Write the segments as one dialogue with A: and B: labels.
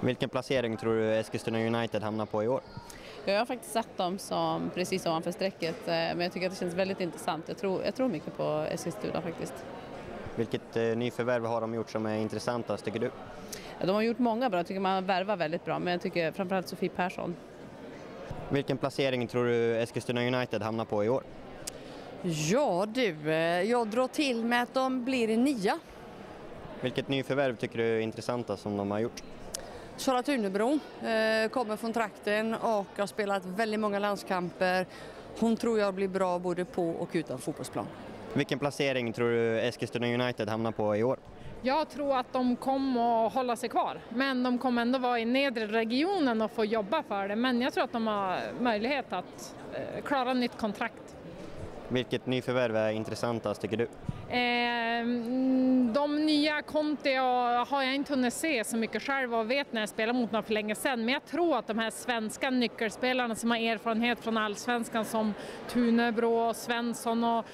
A: Vilken placering tror du Eskilstuna United hamnar på i år?
B: Jag har faktiskt satt dem som precis ovanför strecket eh, men jag tycker att det känns väldigt intressant. Jag tror, jag tror mycket på Eskilstuna faktiskt.
A: Vilket eh, nyförvärv har de gjort som är intressantast tycker du?
B: Ja, De har gjort många bra, jag tycker man värvar väldigt bra men jag tycker framförallt Sofie Persson.
A: Vilken placering tror du Eskilstuna United hamnar på i år?
C: Ja du, eh, jag drar till med att de blir nia.
A: Vilket nyförvärv tycker du är intressantast som de har gjort?
C: Sara Tunebro eh, kommer från trakten och har spelat väldigt många landskamper. Hon tror jag blir bra både på och utan fotbollsplan.
A: Vilken placering tror du Eskilstuna United hamnar på i år?
D: Jag tror att de kommer att hålla sig kvar, men de kommer ändå vara i nedre regionen och få jobba för det. Men jag tror att de har möjlighet att eh, klara nytt kontrakt.
A: Vilket nyförvärv är intressantast tycker du?
D: Eh, de nya Conti och- har jag inte hunnit se så mycket själv och vet när jag spelade mot dem för länge sedan. Men jag tror att de här svenska nyckelspelarna som har erfarenhet från allsvenskan som Tunebro och Svensson och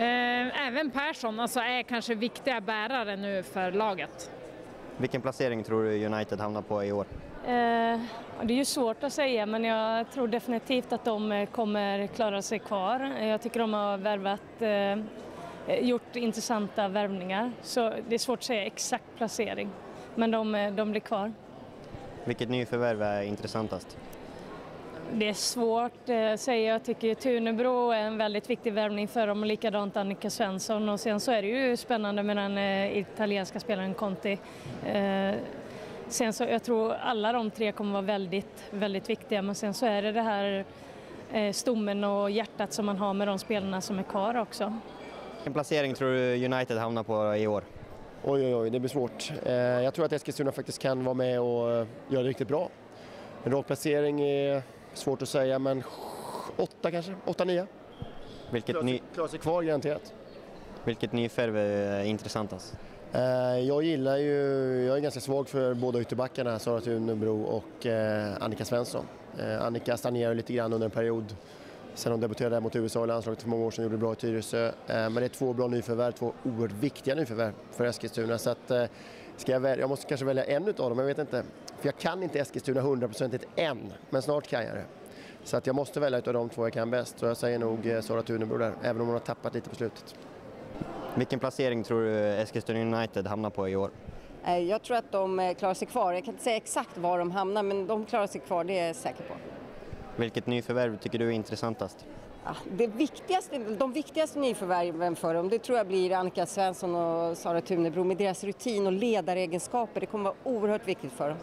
D: eh, även Persson alltså är kanske viktiga bärare nu för laget.
A: Vilken placering tror du United hamnar på i år?
E: Eh, det är ju svårt att säga men jag tror definitivt att de eh, kommer klara sig kvar. Jag tycker de har värvat, eh, gjort intressanta värvningar så det är svårt att säga exakt placering. Men de, eh, de blir kvar.
A: Vilket nyförvärv är intressantast?
E: Det är svårt eh, att säga. Jag tycker Tunebro är en väldigt viktig värvning för dem och likadant Annika Svensson. Och sen så är det ju spännande med den eh, italienska spelaren Conti. Eh, sen så, jag tror alla de tre kommer vara väldigt, väldigt viktiga men sen så är det det här eh, stommen och hjärtat som man har med de spelarna som är kvar också.
A: Vilken placering tror du United hamnar på i år?
F: Oj, oj, oj, det blir svårt. Eh, jag tror att Eskilstuna faktiskt kan vara med och eh, göra det riktigt bra. En rakplacering är svårt att säga, men åtta kanske, åtta, nio.
A: Vilket, ny,
F: Klarar sig kvar garanterat.
A: vilket nyförvärv är intressantast?
F: Eh, jag gillar ju, jag är ganska svag för båda ytterbackarna, Sara Tunebro och eh, Annika Svensson. Eh, Annika stagnerade lite grann under en period sen hon debuterade mot USA i landslaget för många år sedan gjorde det bra i Tyresö. Eh, men det är två bra nyförvärv, två oerhört viktiga nyförvärv för Eskilstuna. Så att, eh, ska jag, välja, jag måste kanske välja en utav dem, jag vet inte. För jag kan inte Eskilstuna hundraprocentigt än, men snart kan jag det. Så att jag måste välja utav de två jag kan bäst. Så jag säger nog eh, Sara Tunebro där, även om hon har tappat lite på slutet.
A: Vilken placering tror du Eskilstuna United hamnar på i år?
G: Jag tror att de klarar sig kvar. Jag kan inte säga exakt var de hamnar men de klarar sig kvar, det är jag säker på.
A: Vilket nyförvärv tycker du är intressantast?
G: Ja, det viktigaste, de viktigaste nyförvärven för dem det tror jag blir Annika Svensson och Sara Tunebro med deras rutin och ledaregenskaper. Det kommer vara oerhört viktigt för dem.